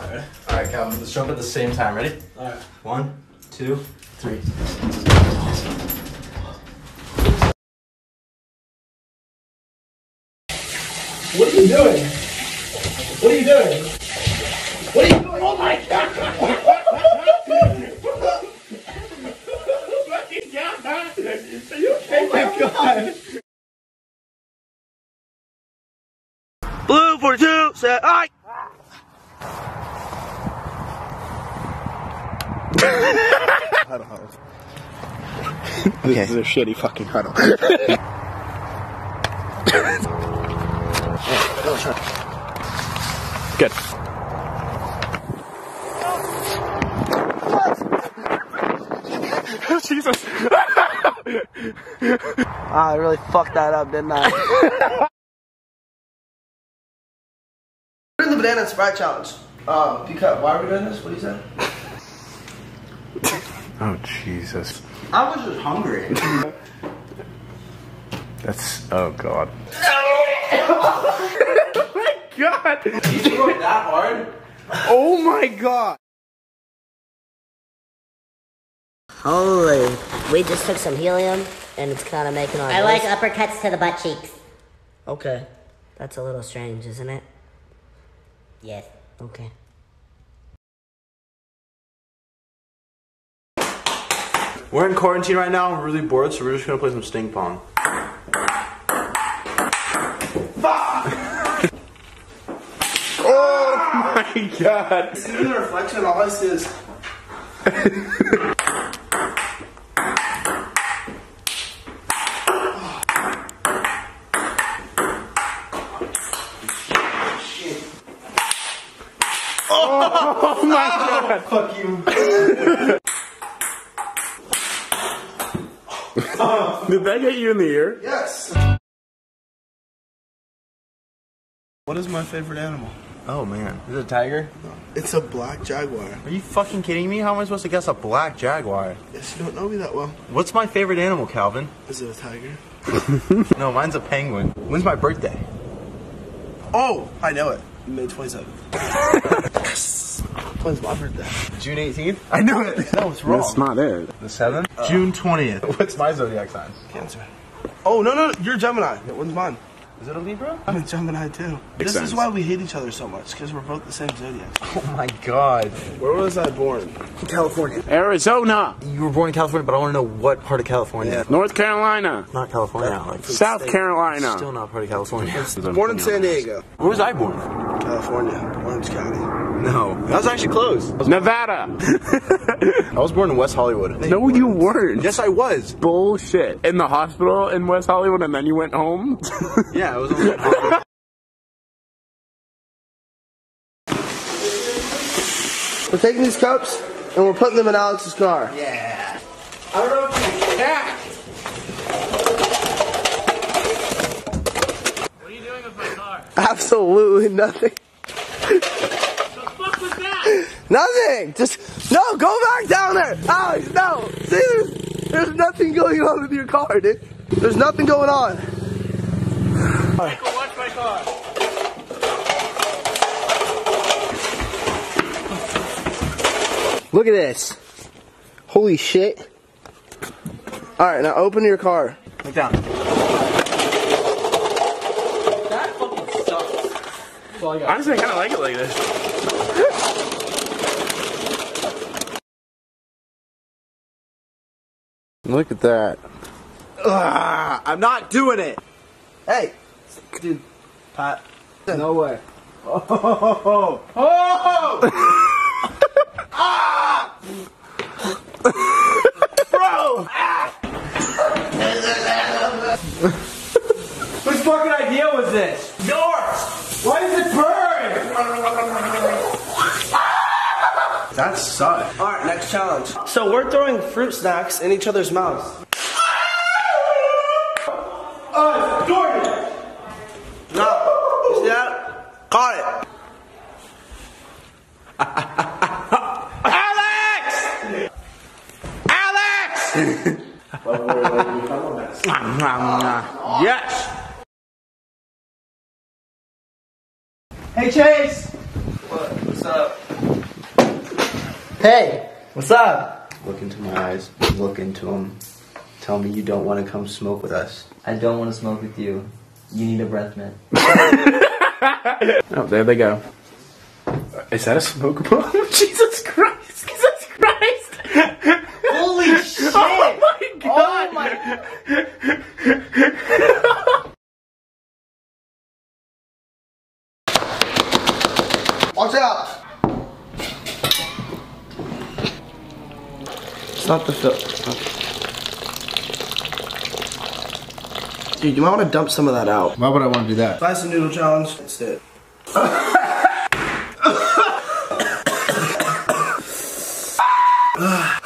Alright. Alright, Calvin, let's jump at the same time. Ready? Alright. One, two, three. What are you doing? What are you doing? What are you doing? Oh my god! Oh my god! Blue 42, set, aye! Huddle, huddle. This is a shitty fucking huddle. Good. Jesus. Ah, I really fucked that up, didn't I? We're in the banana and sprite challenge. Um, because why are we doing this? What do you say? Oh, Jesus. I was just hungry. That's, oh, God. Oh my God! You threw that hard? Oh, my God. Holy. We just took some helium and it's kind of making our I like uppercuts to the butt cheeks. Okay. That's a little strange, isn't it? Yes. Okay. We're in quarantine right now. We're really bored, so we're just gonna play some sting pong. Oh, my God. See the reflection, all I see is. Oh, my God. Fuck you. Did that get you in the ear? Yes. What is my favorite animal? Oh man, is it a tiger? It's a black jaguar. Are you fucking kidding me? How am I supposed to guess a black jaguar? Yes, you don't know me that well. What's my favorite animal, Calvin? Is it a tiger? No, mine's a penguin. When's my birthday? Oh, I know it. May 27th. yes. When's my birthday? June 18th? I knew it. No, it's wrong. That's not it. The 7th? June 20th. What's my zodiac sign? Cancer. Oh, no, no, you're Gemini. When's mine? Is it a Libra? I'm a Gemini too. this sense. is why we hate each other so much, because we're both the same zodiac. Oh my god. Where was I born? California. Arizona. You were born in California, but I want to know what part of California. North Carolina. Not California. Like South state. Carolina. Still not part of California. Born in San Diego, Where was I born? California, Orange County. No. That was actually close. I was, Nevada. I was born in West Hollywood. No, you weren't. Yes, I was. Bullshit. In the hospital in West Hollywood and then you went home? Yeah, I was on We're taking these cups and we're putting them in Alex's car. Yeah. I don't know if you can. What are you doing with my car? Absolutely nothing. The fuck was that? Nothing. Just no. Go back down there, Alex. No. See, there's, there's nothing going on with your car, dude. There's nothing going on. Michael, watch my car. Look at this. Holy shit. All right, now open your car. Look down. That fucking sucks. Honestly, I kind of like it like this. Look at that. Ugh, I'm not doing it. Hey, dude, Pat. No way. Oh, oh, Ah! bro! Whose fucking idea was this? Yours. Why does it burn? That sucks. All right, next challenge. So we're throwing fruit snacks in each other's mouths. Uh, Jordan. No, you see that? Caught it. Alex! Alex! yes. Hey Chase. What? What's up? Hey, what's up? Look into my eyes. Look into them. Tell me you don't want to come smoke with us. I don't want to smoke with you. You need a breath mint. Oh, there they go. Is that a smoke bomb? Jesus Watch out! It's not the fill. Dude, you might want to dump some of that out. Why would I want to do that? Slice and noodle challenge. That's it.